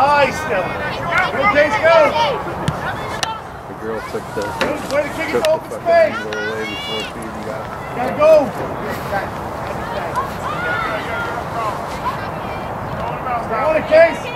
Nice, Dylan. Go, case, go. The girl took the, Way to kick took the open space. away before got it. Gotta go. Go on it, Jace.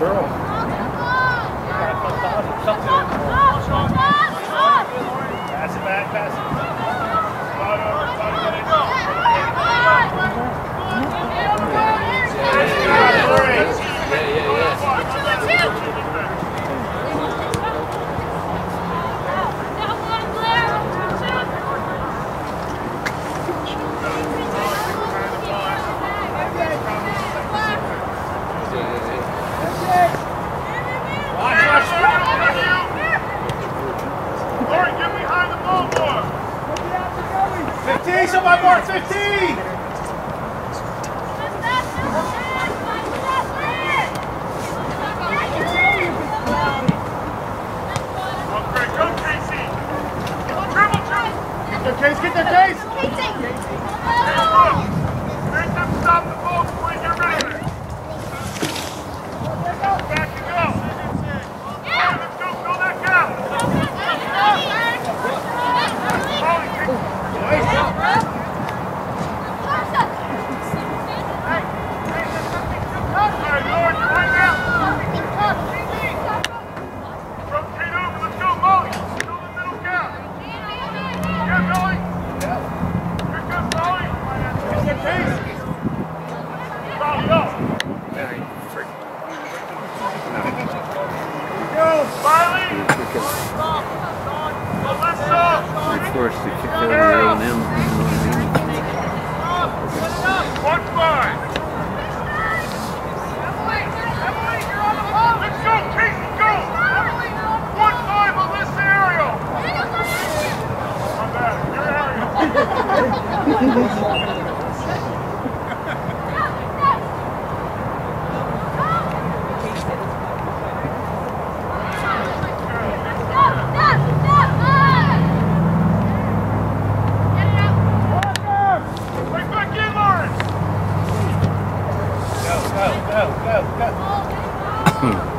Sure. うん。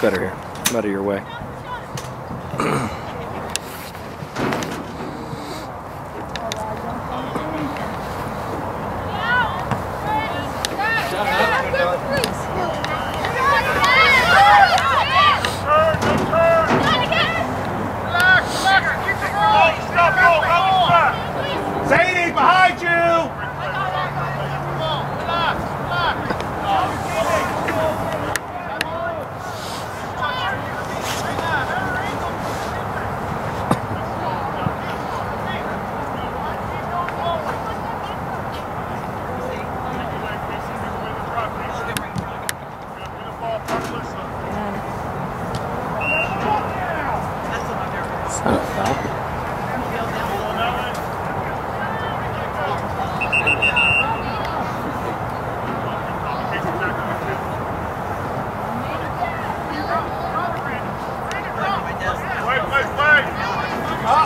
better here. I'm out of your way.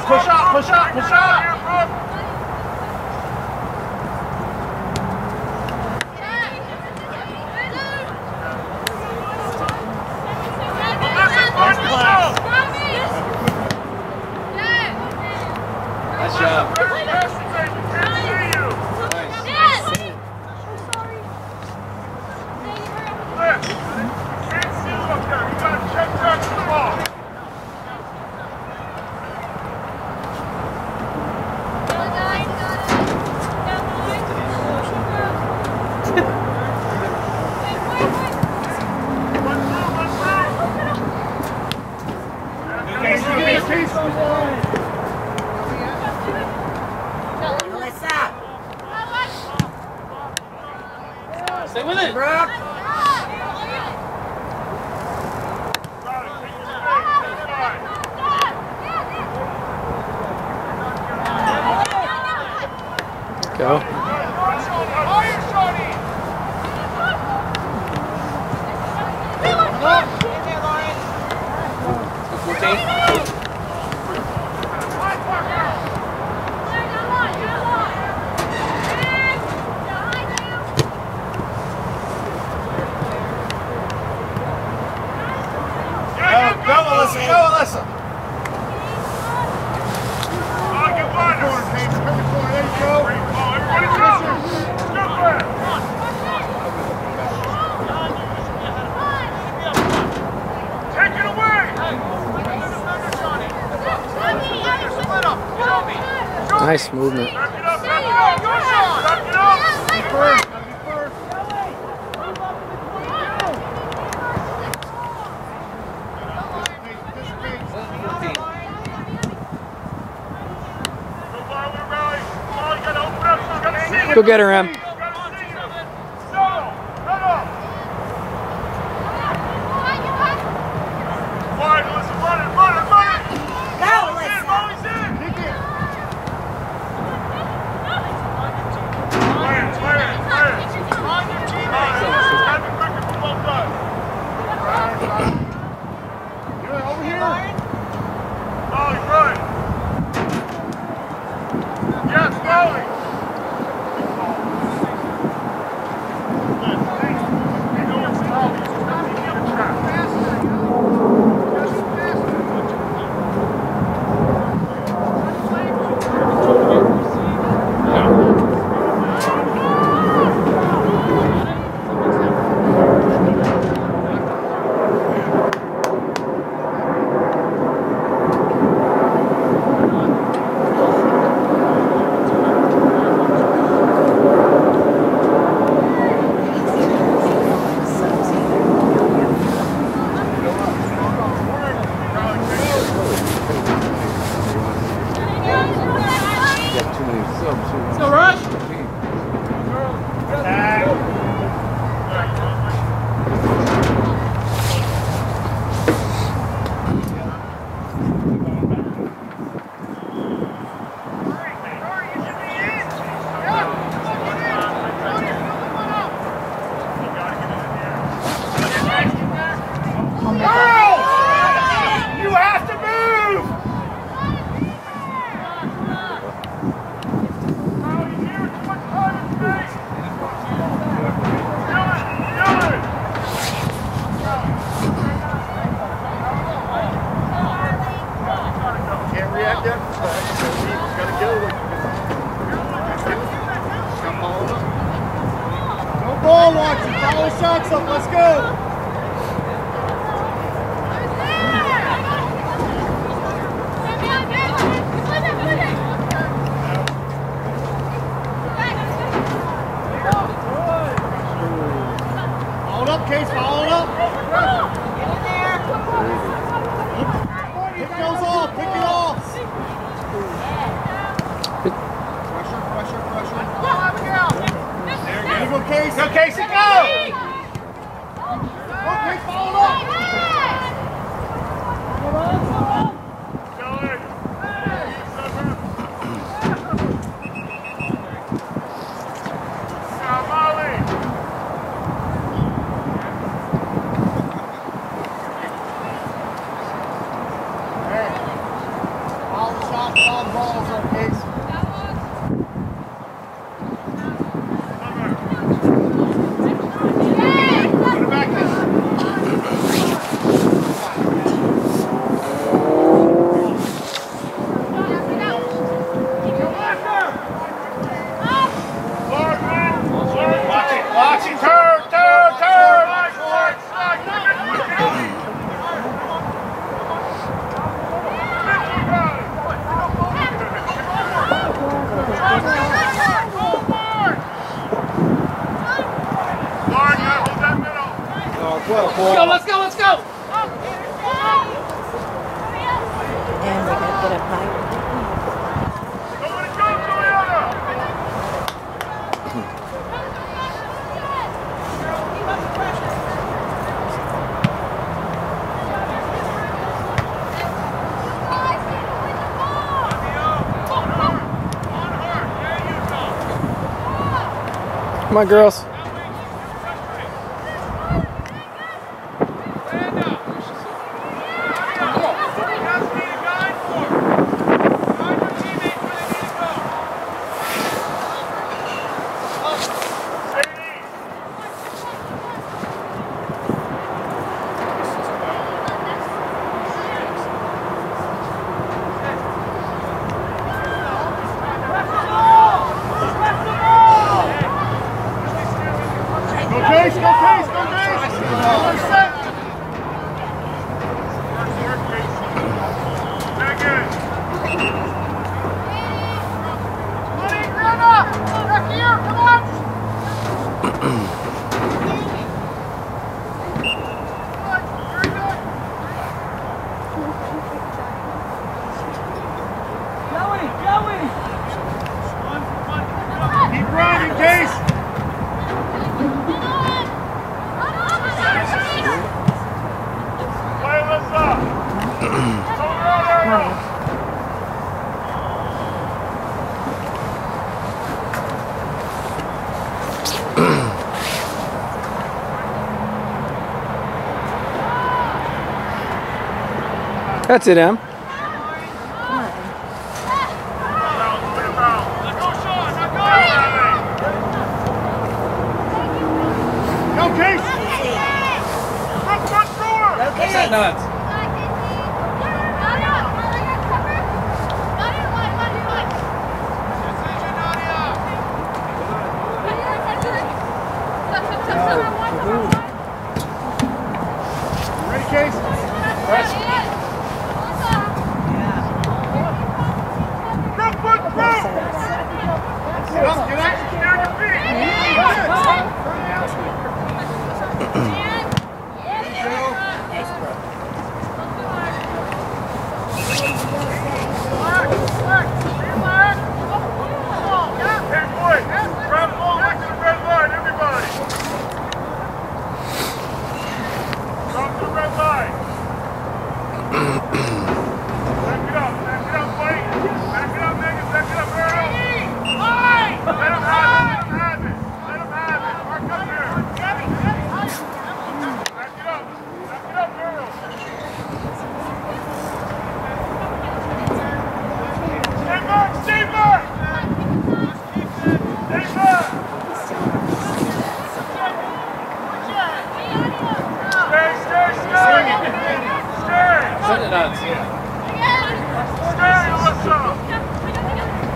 Koşa koşa koşa. it, Go. Nice movement. Go get her, Em. go! Let's go, let's go, let's go. And we're going to get up. Come on, girls. That's it, Em.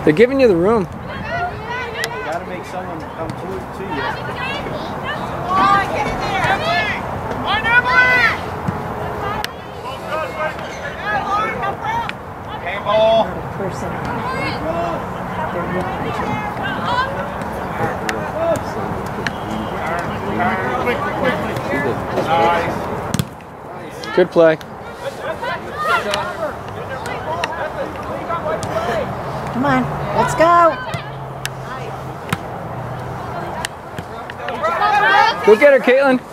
They're giving you the room. You gotta make someone come to you. Person. To. Good play. Come on. Let's go. Go get her, Caitlin.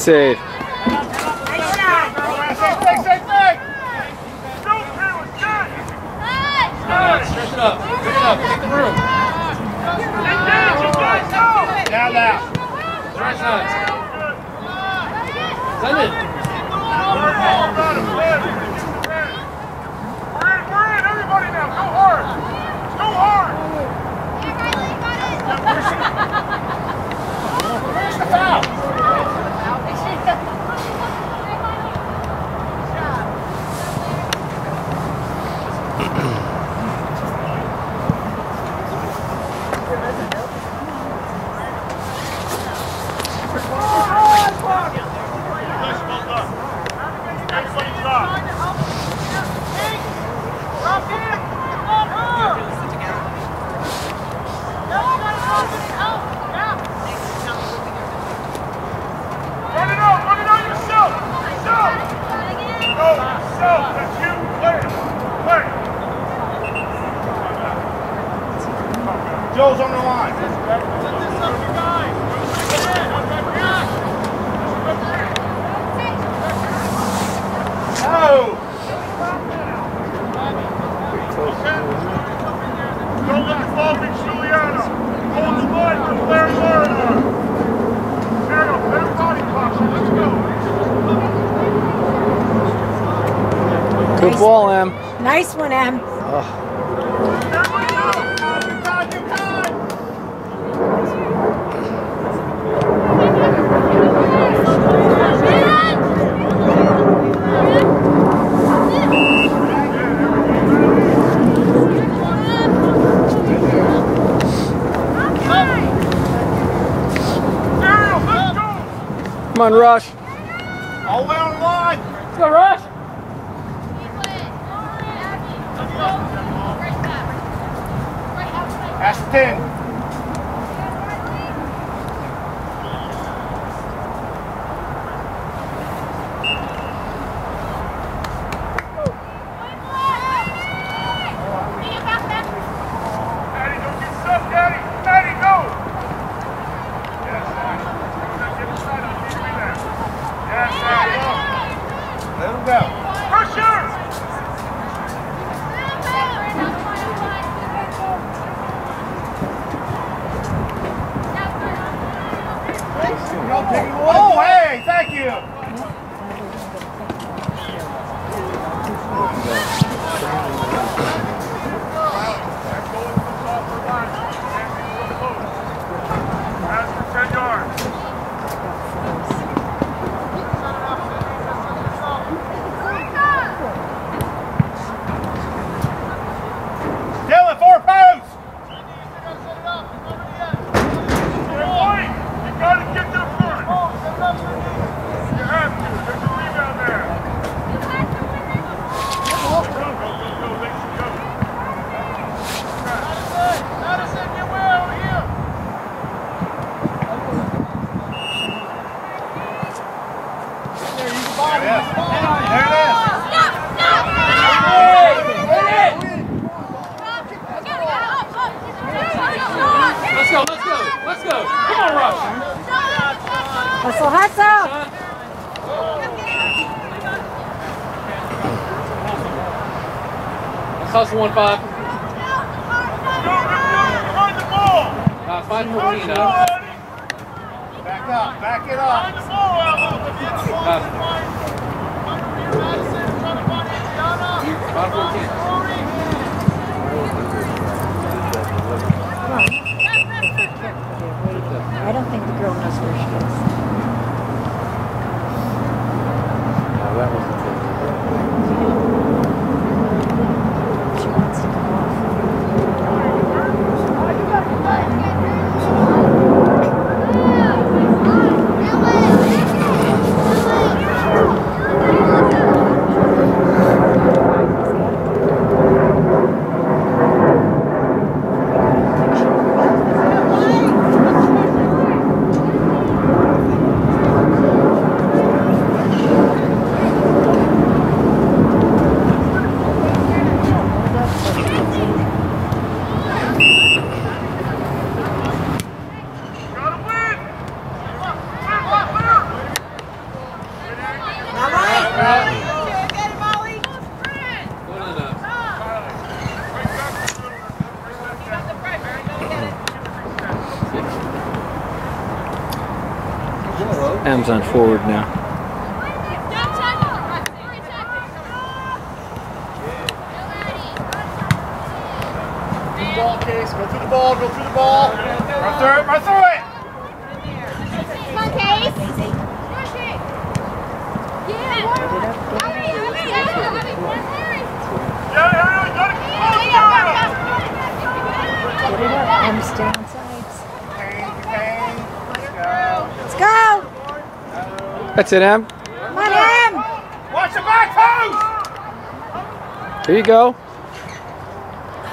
Save. Stretch it up. Pick it up. Take the room. Now, now. Stretch nuts. Send it. Everybody now, go hard! Go hard! Where's the foul? Everybody stop. Run it out, run it out yourself! Yourself! No, yourself! That's you! Play it! Play it! Joe's on the line. No. Don't let the ball beat Giuliano! Hold the line for Blair Lorimer! There you go, better body posture, let's go! Good ball, Em. Nice one, Em. Everybody go! Good time, good time! Ariel, let's go! Come on, Rush. All the way on the line. Let's go, Rush. That's 10. Maddie, don't get stuck, Daddy! Maddie, go! Yes, Maddie. Get inside, I'll keep you there. Yes, Maddie. Let him go. Pressure! Oh, hey, thank you. Pass for 10 yards. Dylan, four posts. Hey, White, you gotta get to the front. You have to. There's a rebound there. Go, go, go, go. They should go. Madison, get way over here. There it is. Let's go, let's go, let's go. Come on, Rush. Hustle, hustle. Let's hustle one five. Go, midfield, behind the ball. Uh, five Behind fourteen the ball, now. Eddie. Back up, back it up. the ball, Alvin. Uh, five fourteen. I don't think the girl knows where she is. on forward now. That's it, Em. Come Em! Watch the back post! Here you go.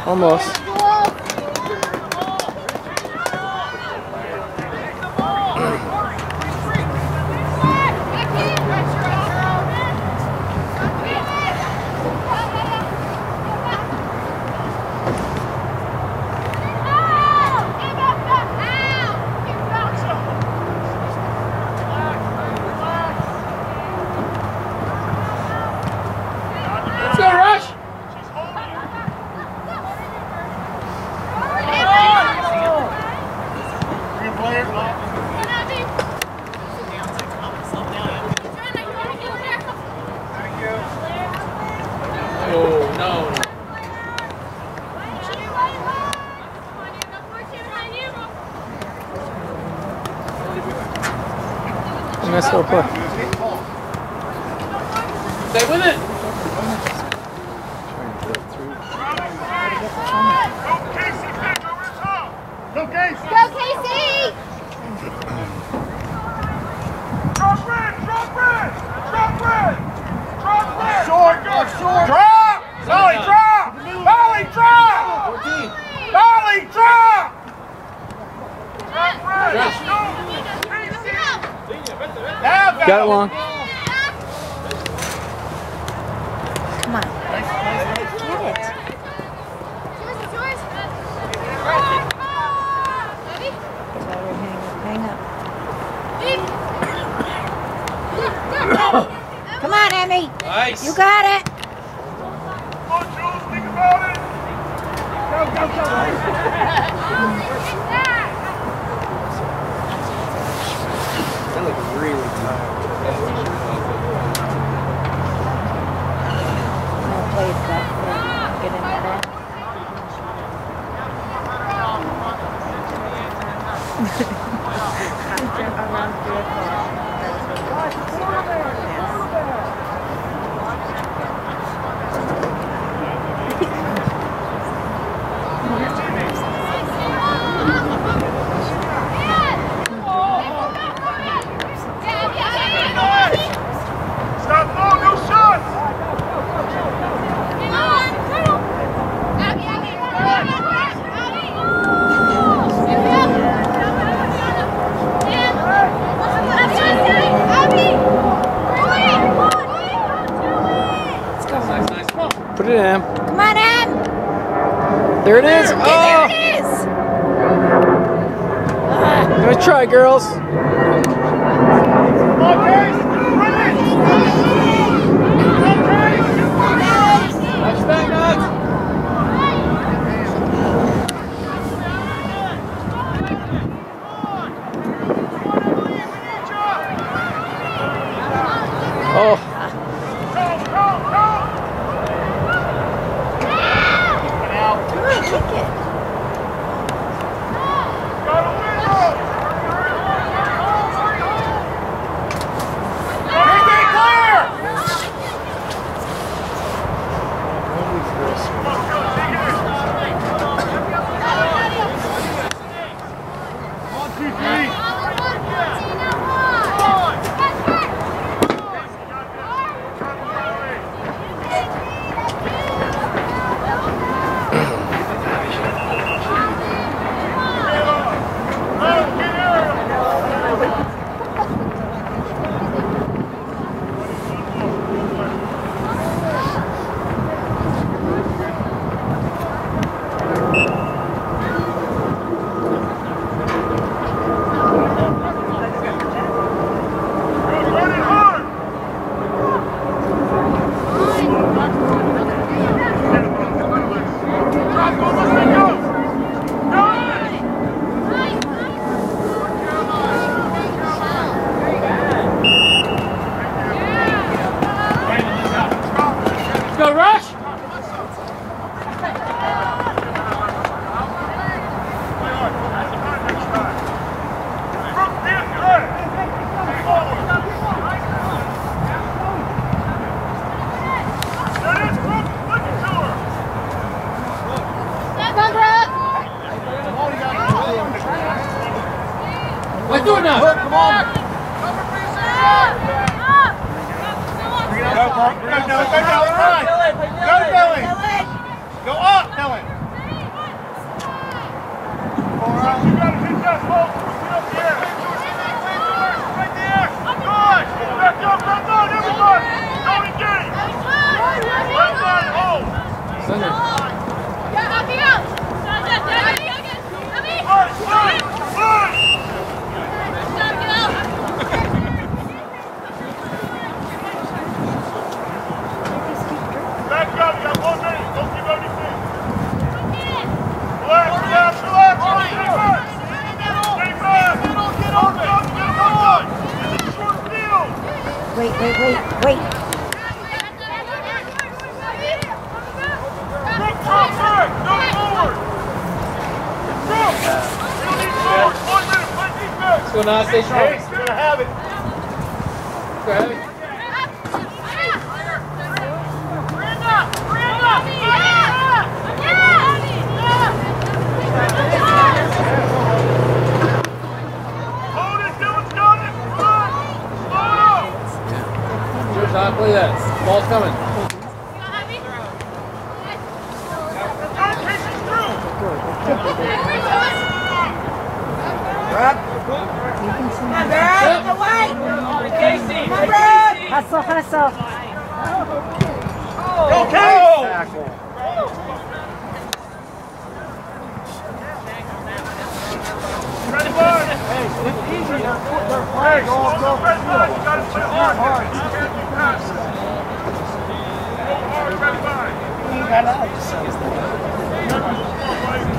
Almost. Oh, go. Nice. You got it. Come on, Jules, think about it. Go, go, go. they look really tired. I'm play that Get in that. There it is. Oh. Nice try, girls. Hustle, hustle. Go, Carol! Hey, it's easy. They're playing all across the. You gotta put it hard. You can't be passive. Go hard, ready, Bird. You gotta.